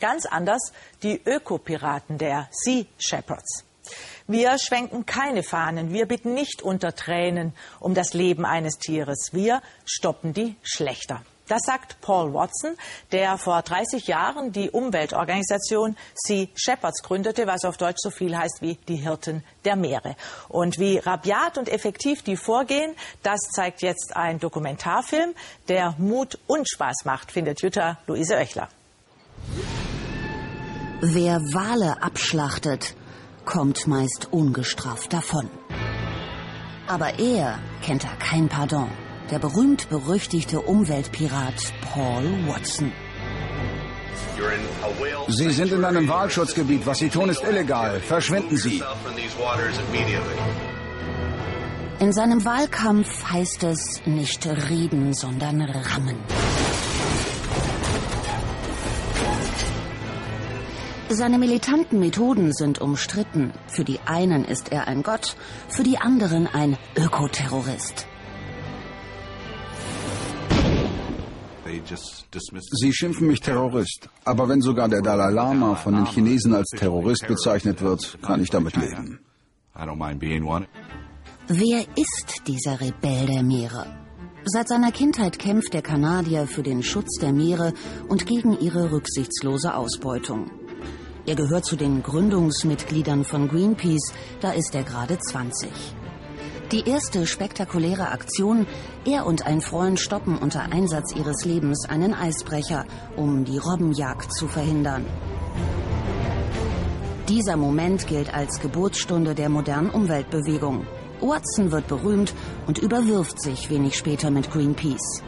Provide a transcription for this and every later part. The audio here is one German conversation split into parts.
Ganz anders die Ökopiraten der Sea Shepherds. Wir schwenken keine Fahnen, wir bitten nicht unter Tränen um das Leben eines Tieres, wir stoppen die Schlechter. Das sagt Paul Watson, der vor 30 Jahren die Umweltorganisation Sea Shepherds gründete, was auf Deutsch so viel heißt wie die Hirten der Meere. Und wie rabiat und effektiv die vorgehen, das zeigt jetzt ein Dokumentarfilm, der Mut und Spaß macht, findet Jutta Luise Oechler. Wer Wale abschlachtet, kommt meist ungestraft davon. Aber er kennt da kein Pardon der berühmt-berüchtigte Umweltpirat Paul Watson. Sie sind in einem Walschutzgebiet. Was Sie tun, ist illegal. Verschwinden Sie. In seinem Wahlkampf heißt es nicht reden, sondern rammen. Seine militanten Methoden sind umstritten. Für die einen ist er ein Gott, für die anderen ein Ökoterrorist. Sie schimpfen mich Terrorist. Aber wenn sogar der Dalai Lama von den Chinesen als Terrorist bezeichnet wird, kann ich damit leben. Wer ist dieser Rebell der Meere? Seit seiner Kindheit kämpft der Kanadier für den Schutz der Meere und gegen ihre rücksichtslose Ausbeutung. Er gehört zu den Gründungsmitgliedern von Greenpeace, da ist er gerade 20. Die erste spektakuläre Aktion, er und ein Freund stoppen unter Einsatz ihres Lebens einen Eisbrecher, um die Robbenjagd zu verhindern. Dieser Moment gilt als Geburtsstunde der modernen Umweltbewegung. Watson wird berühmt und überwirft sich wenig später mit Greenpeace.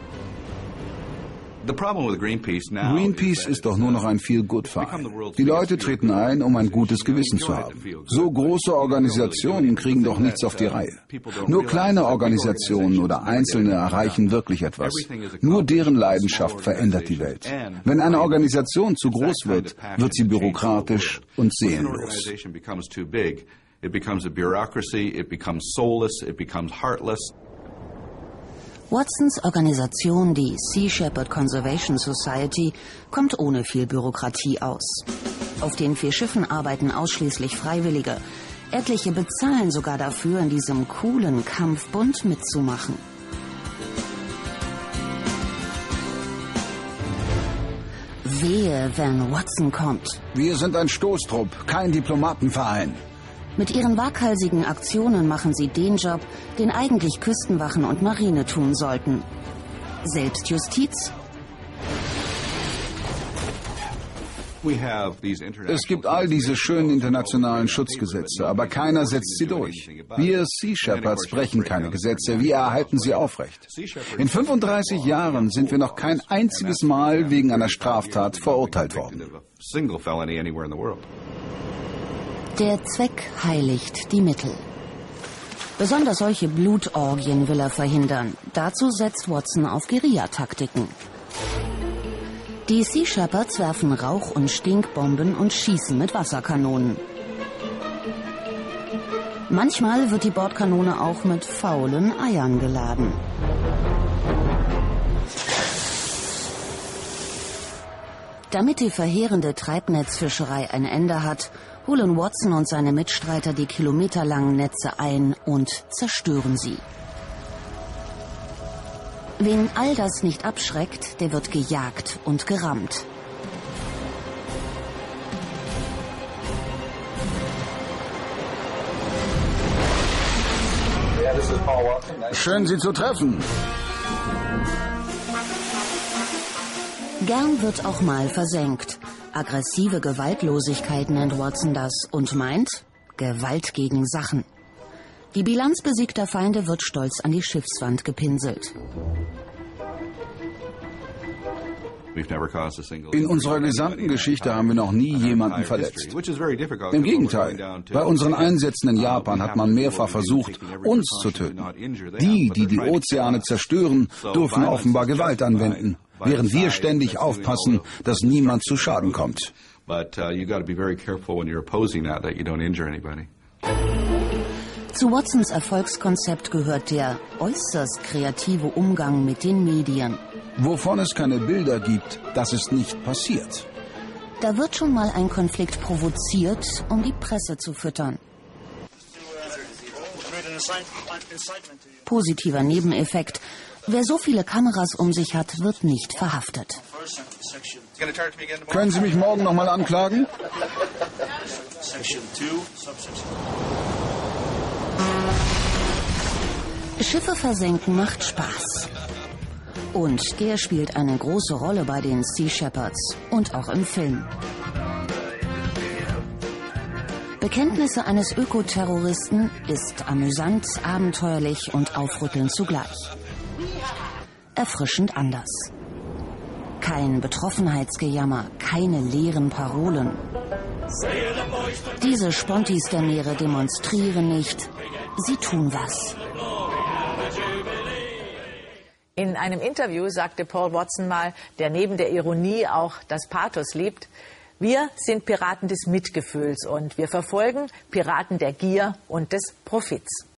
Greenpeace ist doch nur noch ein Feel-Good-Verein. Die Leute treten ein, um ein gutes Gewissen zu haben. So große Organisationen kriegen doch nichts auf die Reihe. Nur kleine Organisationen oder Einzelne erreichen wirklich etwas. Nur deren Leidenschaft verändert die Welt. Wenn eine Organisation zu groß wird, wird sie bürokratisch und seelenlos. It becomes a bureaucracy, it becomes soulless, it becomes heartless. Watsons Organisation, die Sea Shepherd Conservation Society, kommt ohne viel Bürokratie aus. Auf den vier Schiffen arbeiten ausschließlich Freiwillige. Etliche bezahlen sogar dafür, in diesem coolen Kampfbund mitzumachen. Wehe, wenn Watson kommt. Wir sind ein Stoßtrupp, kein Diplomatenverein. Mit ihren waghalsigen Aktionen machen sie den Job, den eigentlich Küstenwachen und Marine tun sollten. Selbstjustiz? Es gibt all diese schönen internationalen Schutzgesetze, aber keiner setzt sie durch. Wir Sea Shepherds brechen keine Gesetze, wir erhalten sie aufrecht. In 35 Jahren sind wir noch kein einziges Mal wegen einer Straftat verurteilt worden. Der Zweck heiligt die Mittel. Besonders solche Blutorgien will er verhindern. Dazu setzt Watson auf Guerillataktiken. Die Sea Shepherds werfen Rauch- und Stinkbomben und schießen mit Wasserkanonen. Manchmal wird die Bordkanone auch mit faulen Eiern geladen. Damit die verheerende Treibnetzfischerei ein Ende hat, holen Watson und seine Mitstreiter die kilometerlangen Netze ein und zerstören sie. Wen all das nicht abschreckt, der wird gejagt und gerammt. Schön, Sie zu treffen. Gern wird auch mal versenkt. Aggressive Gewaltlosigkeit nennt Watson das und meint Gewalt gegen Sachen. Die Bilanz besiegter Feinde wird stolz an die Schiffswand gepinselt. In unserer gesamten Geschichte haben wir noch nie jemanden verletzt. Im Gegenteil, bei unseren Einsätzen in Japan hat man mehrfach versucht, uns zu töten. Die, die die Ozeane zerstören, dürfen offenbar Gewalt anwenden. Während wir ständig aufpassen, dass niemand zu Schaden kommt. Zu Watsons Erfolgskonzept gehört der äußerst kreative Umgang mit den Medien. Wovon es keine Bilder gibt, das ist nicht passiert. Da wird schon mal ein Konflikt provoziert, um die Presse zu füttern. Positiver Nebeneffekt. Wer so viele Kameras um sich hat, wird nicht verhaftet. Können Sie mich morgen noch mal anklagen? Schiffe versenken macht Spaß. Und der spielt eine große Rolle bei den Sea Shepherds und auch im Film. Bekenntnisse eines Ökoterroristen ist amüsant, abenteuerlich und aufrüttelnd zugleich. Erfrischend anders. Kein Betroffenheitsgejammer, keine leeren Parolen. Diese Spontis der Meere demonstrieren nicht, sie tun was. In einem Interview sagte Paul Watson mal, der neben der Ironie auch das Pathos liebt, wir sind Piraten des Mitgefühls und wir verfolgen Piraten der Gier und des Profits.